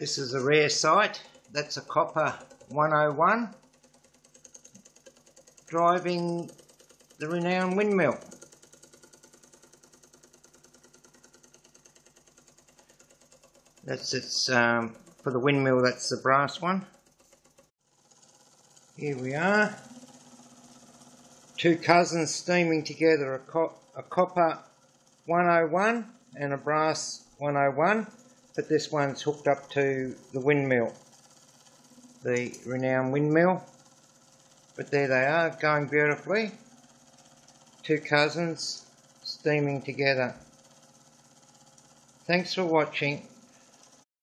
This is a rare sight. That's a copper 101 driving the Renown windmill. That's its um, for the windmill. That's the brass one. Here we are. Two cousins steaming together a, co a copper 101 and a brass 101 but this one's hooked up to the windmill the Renown windmill. But there they are going beautifully. Two cousins steaming together. Thanks for watching